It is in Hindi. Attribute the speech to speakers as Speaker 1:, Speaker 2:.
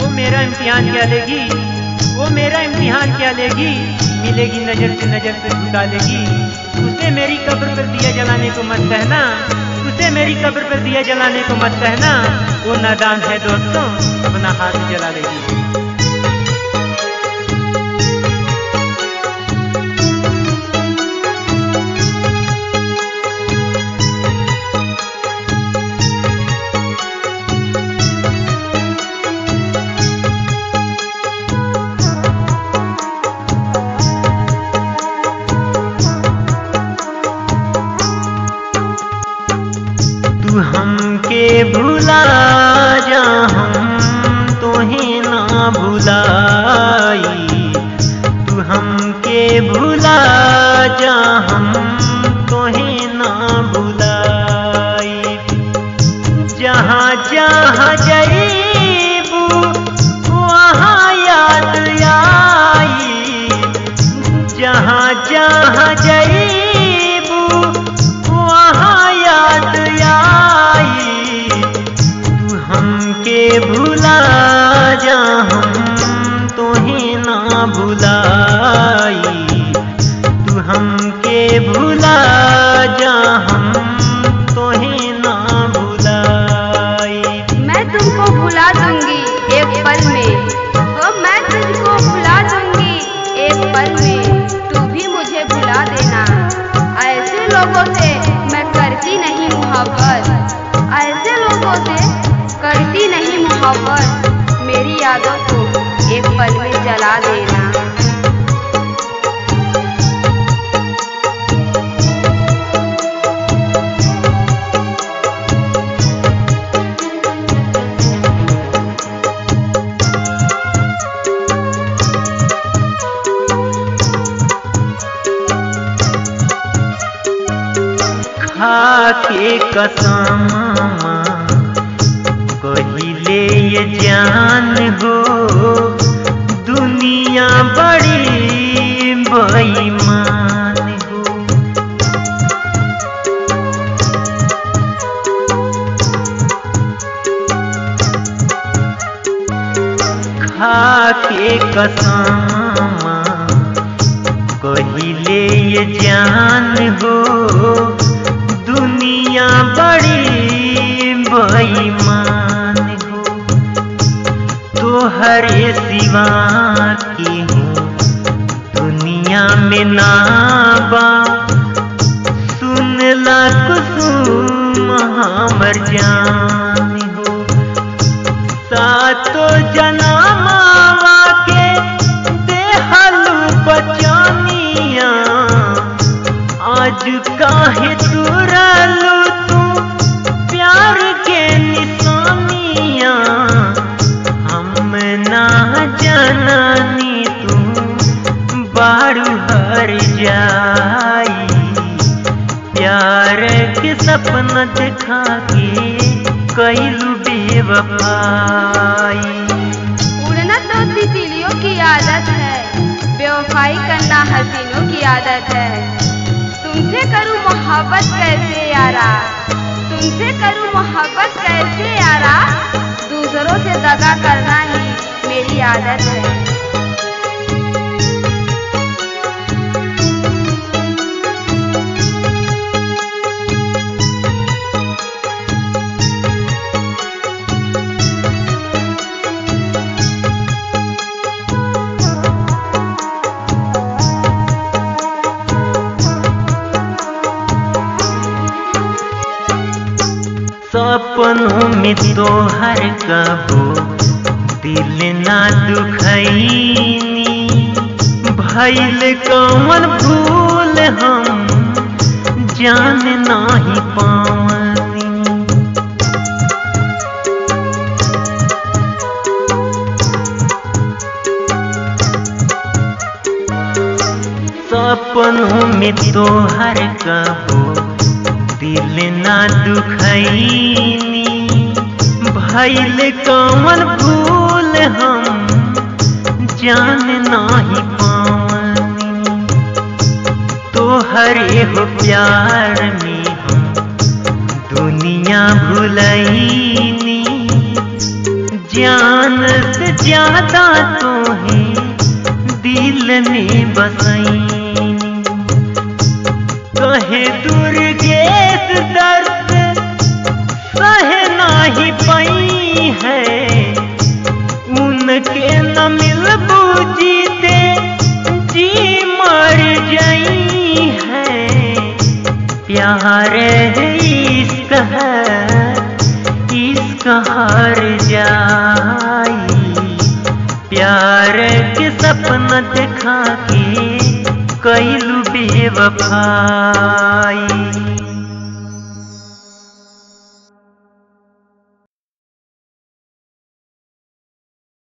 Speaker 1: वो मेरा इम्तिहान क्या लेगी वो मेरा इम्तिहान क्या लेगी मिलेगी नज़र से नज़र से झुका लेगी उसे मेरी कब्र पर दिया जलाने को मत कहना उसे मेरी कब्र पर दिया जलाने को मत कहना वो नादान है दोस्तों, अपना हाथ जला लेगी भुला जा हम तो ना भुलाई। तू हमके भुला जा हम
Speaker 2: के
Speaker 1: कसम कहिले ये जान हो, दुनिया बड़ी बेईमान हो। खा के कसम कहिले ये जान हो में सुन ला कुसुम हमर जान हो। सातो जनामावा प्यार के सपना दिखा के कैलू बेवफाई
Speaker 2: उड़ना तो तितलियों की आदत है, बेवफाई करना हसीनों की आदत है। तुमसे करूँ मोहब्बत कैसे यारा? तुमसे करूँ मोहब्बत कैसे यारा? दूसरों से दगा करना ही मेरी आदत है।
Speaker 1: सपनों में तो हर कबो दिल ना दुखैनी। भैल कौन भूल हम जान नाही पावनी। सपनों में तो हर कबो दिल ना दुखैनी भैल कौन भूल हम जान नाही पावनी। तोहरे हो प्यार में हम दुनिया भुलैनी। जान से ज़्यादा तो है दिल में बसैनी। प्यार है इसका इसका हार जाई। प्यार के सपना देखा के कैलू बेवफाई